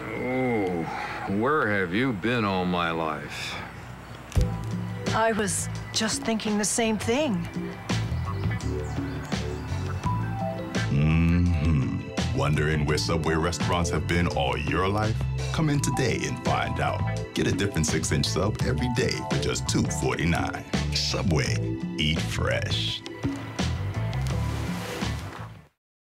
Oh, where have you been all my life? I was just thinking the same thing. Mm-hmm. Wondering where Subway restaurants have been all your life? Come in today and find out. Get a different six-inch sub every day for just $2.49. Subway, eat fresh.